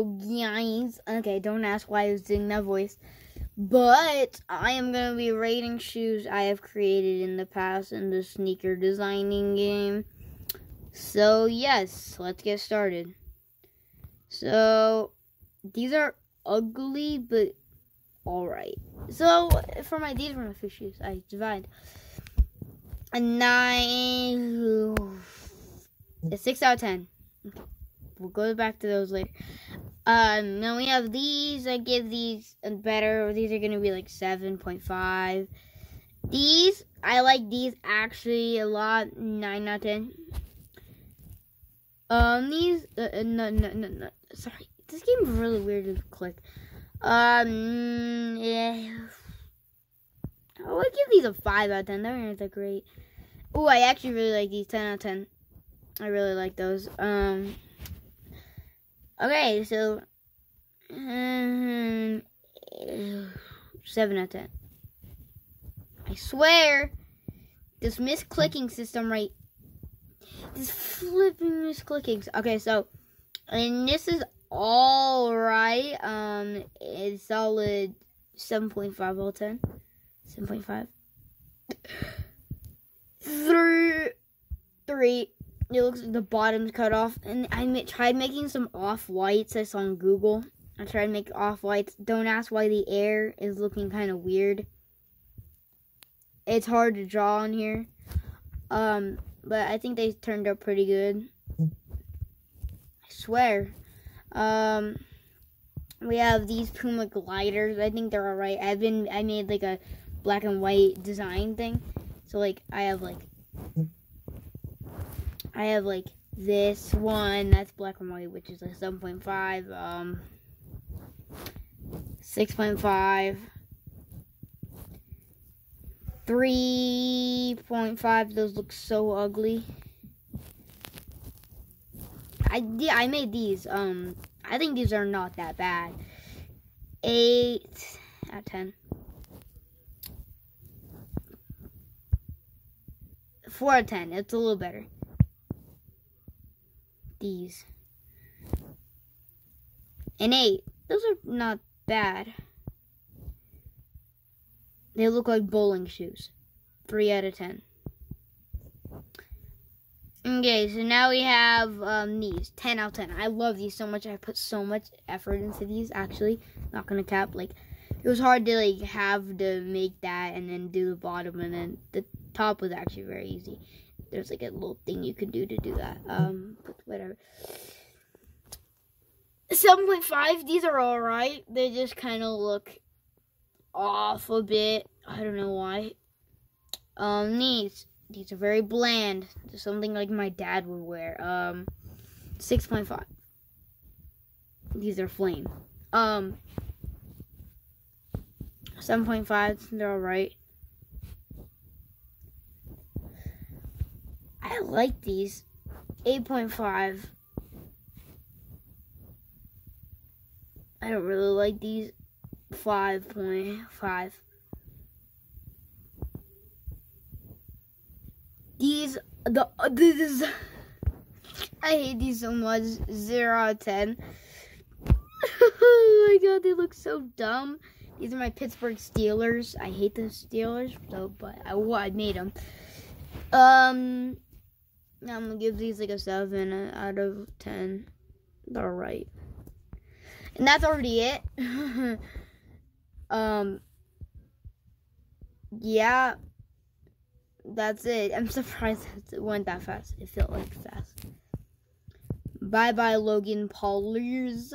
Guys. Okay, don't ask why I was doing that voice. But I am going to be rating shoes I have created in the past in the sneaker designing game. So, yes, let's get started. So, these are ugly, but alright. So, for my, these are my fish shoes. I divide. A nine, a six out of ten. We'll go back to those later. Um, then we have these. I give these a better. These are gonna be like seven point five. These I like these actually a lot. Nine out of ten. Um, these uh, uh, no no no no. Sorry, this game is really weird to click. Um, yeah. I would give these a five out of ten. They're not that great. Oh, I actually really like these. Ten out of ten. I really like those. Um. Okay, so um, seven out of ten. I swear, this misclicking system, right? This flipping misclicking. Okay, so and this is all right. Um, it's solid seven point five out of ten. Seven point five. Three, three it looks like the bottom's cut off. And I tried making some off-whites I saw on Google. I tried to make off-whites. Don't ask why the air is looking kind of weird. It's hard to draw on here. Um, but I think they turned out pretty good. I swear. Um, we have these Puma gliders. I think they're alright. I've been, I made like a black and white design thing. So like, I have like I have like this one that's black and white, which is a 7.5, um, 6.5, 3.5. Those look so ugly. I yeah, I made these. Um, I think these are not that bad. Eight out of ten. Four out of ten. It's a little better these. An 8. Those are not bad. They look like bowling shoes. 3 out of 10. Okay, so now we have um, these. 10 out of 10. I love these so much. I put so much effort into these, actually. Not gonna cap. Like, it was hard to, like, have to make that and then do the bottom. And then the top was actually very easy there's like a little thing you can do to do that. Um, whatever. 7.5, these are alright. They just kind of look off a bit. I don't know why. Um, these, these are very bland. Something like my dad would wear. Um, 6.5. These are flame. Um, 7.5, they're alright. I like these. 8.5. I don't really like these. 5.5. These, the, this is, I hate these so much. 0 out of 10. oh my god, they look so dumb. These are my Pittsburgh Steelers. I hate the Steelers, so, but I, I made them. Um, I'm gonna give these like a 7 out of 10. They're right. And that's already it. um, yeah, that's it. I'm surprised it went that fast. It felt like fast. Bye bye, Logan Paulers.